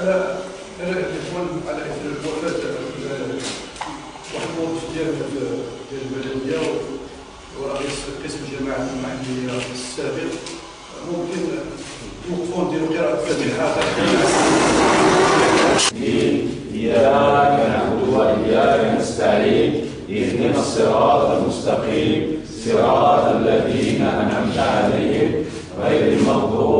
على على الاخوان على الوفاه واحد الموقف ديال ديال المدنية ورئيس قسم جماعة المحلية السابق. ممكن توقفون نديروا قراءة فاتحه إياك نعبد وإياك نستعين اهدنا الصراط المستقيم صراط الذين أنعمت عليهم غير المغضوب